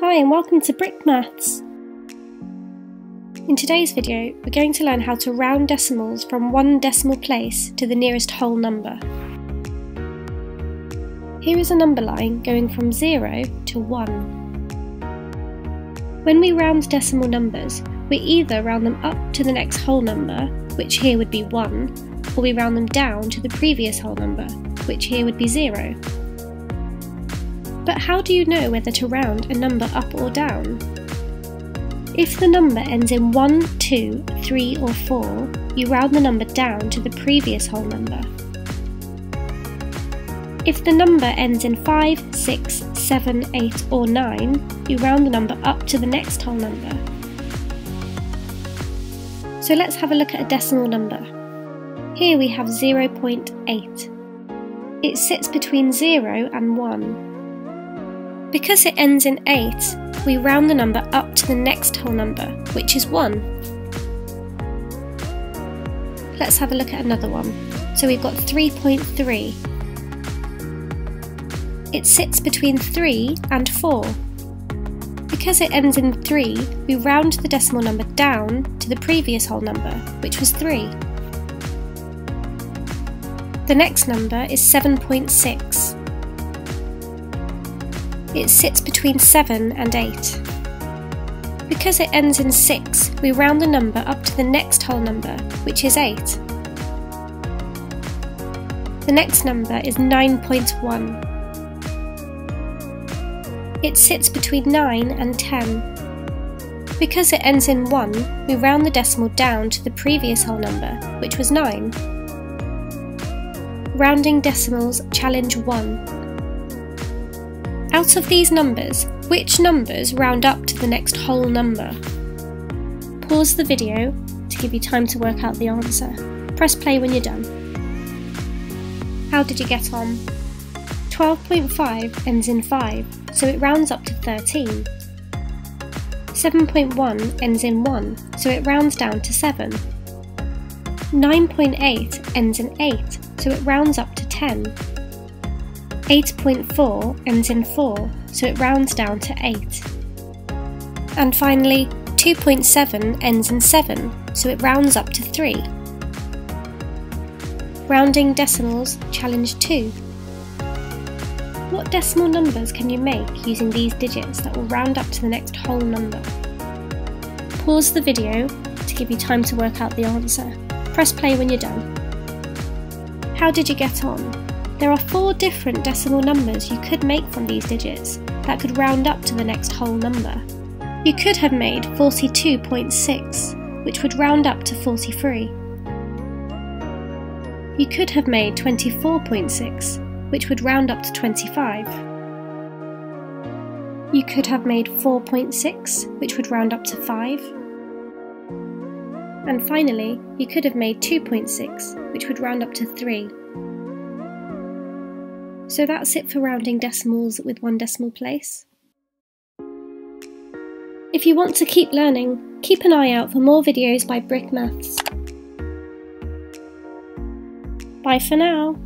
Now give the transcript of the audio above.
Hi and welcome to Brick Maths. In today's video we're going to learn how to round decimals from one decimal place to the nearest whole number. Here is a number line going from 0 to 1. When we round decimal numbers, we either round them up to the next whole number, which here would be 1, or we round them down to the previous whole number, which here would be 0. But how do you know whether to round a number up or down? If the number ends in 1, 2, 3 or 4, you round the number down to the previous whole number. If the number ends in 5, 6, 7, 8 or 9, you round the number up to the next whole number. So let's have a look at a decimal number. Here we have 0.8. It sits between 0 and 1. Because it ends in 8, we round the number up to the next whole number, which is 1. Let's have a look at another one. So we've got 3.3. It sits between 3 and 4. Because it ends in 3, we round the decimal number down to the previous whole number, which was 3. The next number is 7.6. It sits between 7 and 8. Because it ends in 6, we round the number up to the next whole number, which is 8. The next number is 9.1. It sits between 9 and 10. Because it ends in 1, we round the decimal down to the previous whole number, which was 9. Rounding decimals challenge 1. Out of these numbers, which numbers round up to the next whole number? Pause the video to give you time to work out the answer. Press play when you're done. How did you get on? 12.5 ends in 5, so it rounds up to 13. 7.1 ends in 1, so it rounds down to 7. 9.8 ends in 8, so it rounds up to 10. 8.4 ends in 4, so it rounds down to 8. And finally, 2.7 ends in 7, so it rounds up to 3. Rounding decimals, challenge 2. What decimal numbers can you make using these digits that will round up to the next whole number? Pause the video to give you time to work out the answer. Press play when you're done. How did you get on? There are four different decimal numbers you could make from these digits that could round up to the next whole number. You could have made 42.6, which would round up to 43. You could have made 24.6, which would round up to 25. You could have made 4.6, which would round up to 5. And finally, you could have made 2.6, which would round up to 3. So that's it for rounding decimals with one decimal place. If you want to keep learning, keep an eye out for more videos by Brick Maths. Bye for now.